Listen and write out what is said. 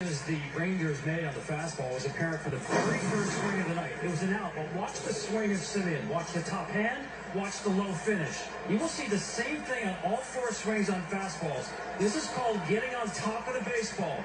As the Rangers made on the fastball was apparent for the very first swing of the night. It was an out, but watch the swing of Semien. Watch the top hand. Watch the low finish. You will see the same thing on all four swings on fastballs. This is called getting on top of the baseball.